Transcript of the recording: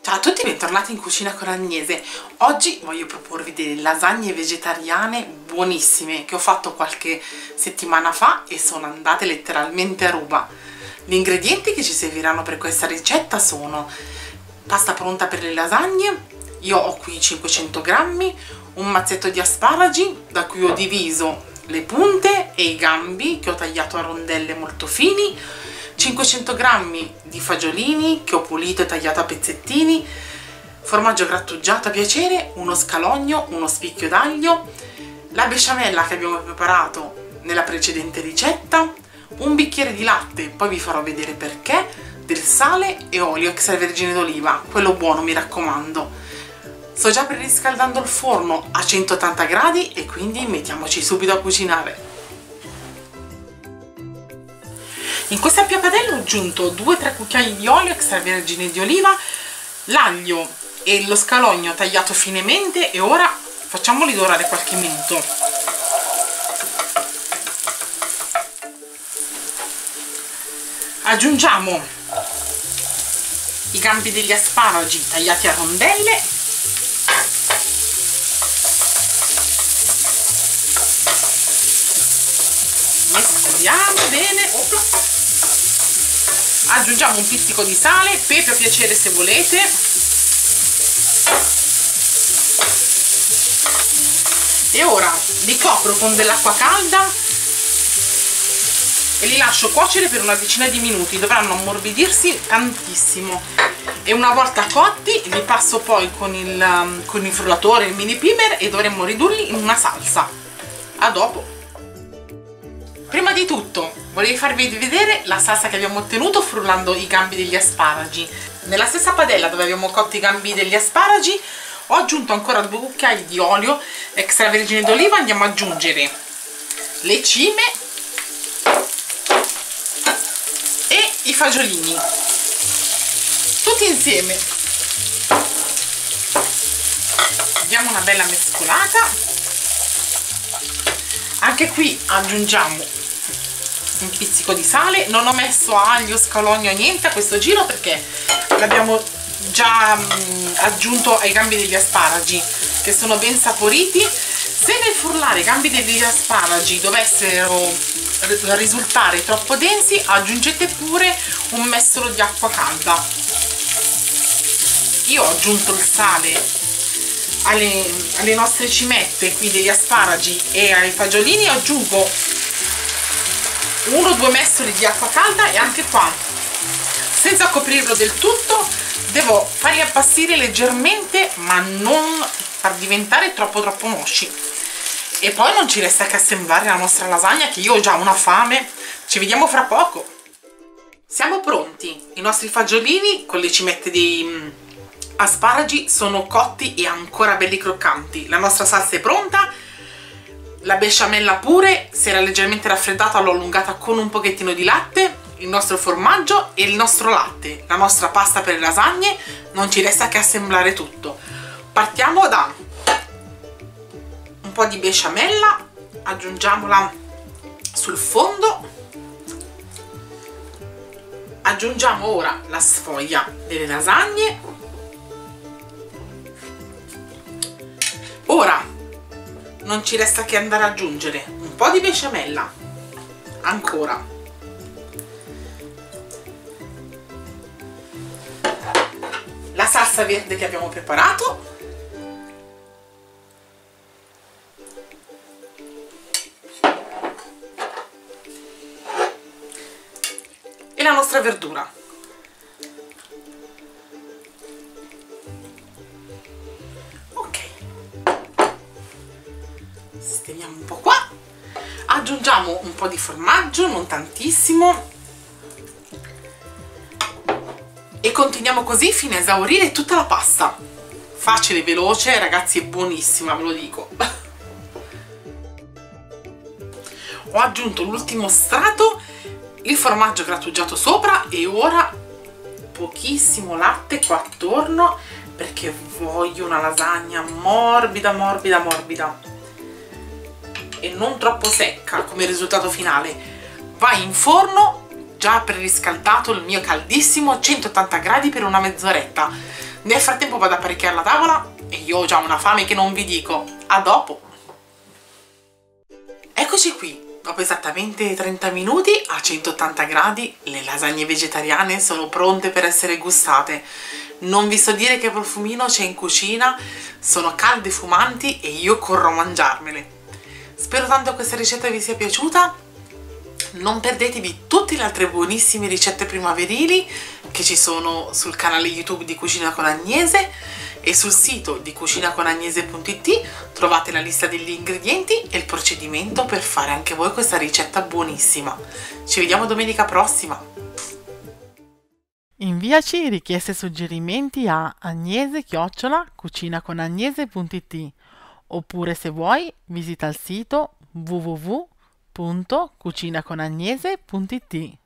Ciao a tutti, bentornati in Cucina con Agnese. Oggi voglio proporvi delle lasagne vegetariane buonissime che ho fatto qualche settimana fa e sono andate letteralmente a ruba. Gli ingredienti che ci serviranno per questa ricetta sono pasta pronta per le lasagne, io ho qui 500 grammi, un mazzetto di asparagi da cui ho diviso le punte e i gambi che ho tagliato a rondelle molto fini, 500 g di fagiolini che ho pulito e tagliato a pezzettini, formaggio grattugiato a piacere, uno scalogno, uno spicchio d'aglio, la besciamella che abbiamo preparato nella precedente ricetta, un bicchiere di latte, poi vi farò vedere perché, del sale e olio extravergine d'oliva, quello buono mi raccomando. Sto già preriscaldando il forno a 180 gradi e quindi mettiamoci subito a cucinare. In questa appia padella ho aggiunto 2-3 cucchiai di olio extravergine di oliva, l'aglio e lo scalogno tagliato finemente e ora facciamoli dorare qualche minuto. Aggiungiamo i gambi degli asparagi tagliati a rondelle. Mescoliamo bene. Opla aggiungiamo un pizzico di sale pepe a piacere se volete. E ora li copro con dell'acqua calda e li lascio cuocere per una decina di minuti. Dovranno ammorbidirsi tantissimo. E una volta cotti li passo poi con il, um, con il frullatore, il mini primer e dovremmo ridurli in una salsa. A dopo prima di tutto vorrei farvi vedere la salsa che abbiamo ottenuto frullando i gambi degli asparagi. Nella stessa padella dove abbiamo cotto i gambi degli asparagi ho aggiunto ancora due cucchiai di olio extravergine d'oliva andiamo ad aggiungere le cime e i fagiolini. Tutti insieme. Diamo una bella mescolata anche qui aggiungiamo un pizzico di sale. Non ho messo aglio, scalogno, niente a questo giro perché l'abbiamo già mh, mm, aggiunto ai gambi degli asparagi che sono ben saporiti. Se nel frullare i gambi degli asparagi dovessero risultare troppo densi aggiungete pure un mestolo di acqua calda. Io ho aggiunto il sale alle, alle nostre cimette qui degli asparagi e ai fagiolini aggiungo uno o due mestoli di acqua calda e anche qua. Senza coprirlo del tutto devo farli appassire leggermente ma non far diventare troppo troppo mosci. E poi non ci resta che assemblare la nostra lasagna che io ho già una fame. Ci vediamo fra poco. Siamo pronti. I nostri fagiolini con le cimette dei mm, asparagi sono cotti e ancora belli croccanti. La nostra salsa è pronta la besciamella pure si era leggermente raffreddata l'ho allungata con un pochettino di latte il nostro formaggio e il nostro latte la nostra pasta per le lasagne non ci resta che assemblare tutto. Partiamo da un po' di besciamella aggiungiamola sul fondo. Aggiungiamo ora la sfoglia delle lasagne non ci resta che andare ad aggiungere un po' di besciamella. Ancora. La salsa verde che abbiamo preparato. E la nostra verdura sistemiamo un po' qua. Aggiungiamo un po' di formaggio non tantissimo. E continuiamo così fino a esaurire tutta la pasta. Facile, veloce, ragazzi è buonissima ve lo dico. Ho aggiunto l'ultimo strato il formaggio grattugiato sopra e ora pochissimo latte qua attorno perché voglio una lasagna morbida morbida morbida e non troppo secca come risultato finale va in forno già preriscaldato il mio caldissimo 180 gradi per una mezz'oretta. Nel frattempo vado a apparecchiare la tavola e io ho già una fame che non vi dico. A dopo! Eccoci qui, dopo esattamente 30 minuti a 180 gradi le lasagne vegetariane sono pronte per essere gustate. Non vi so dire che profumino c'è in cucina, sono calde fumanti e io corro a mangiarmele. Spero tanto questa ricetta vi sia piaciuta, non perdetevi tutte le altre buonissime ricette primaverili che ci sono sul canale YouTube di Cucina con Agnese e sul sito di cucinaconagnese.it trovate la lista degli ingredienti e il procedimento per fare anche voi questa ricetta buonissima. Ci vediamo domenica prossima! Inviaci richieste e suggerimenti a agnese-cucinaconagnese.it oppure se vuoi visita il sito www.cucinaconagnese.it